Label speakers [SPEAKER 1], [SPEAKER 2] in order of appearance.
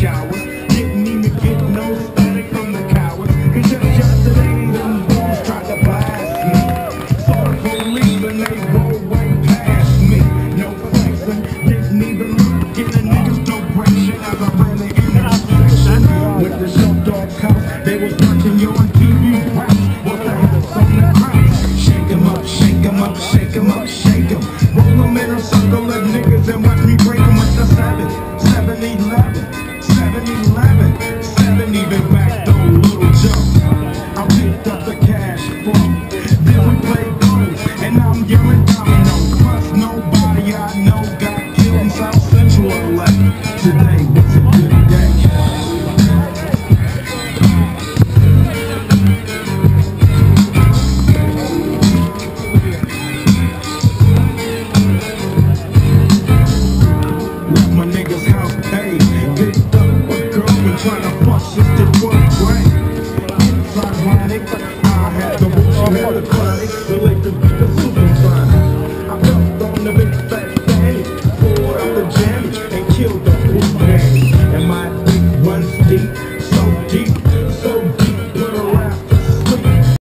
[SPEAKER 1] shower. Didn't even get no static from the cowards. He just shot the ladies and boys tried to blast me. Saw the police and they rolled way past me. No flexing, didn't even look in the niggas' direction as I ran the intersection. With the show dog cops, they was watching you on TV. What the hell on the crowd? Shake 'em up, shake 'em up, shake 'em up, shake 'em. Roll 'em in a circle.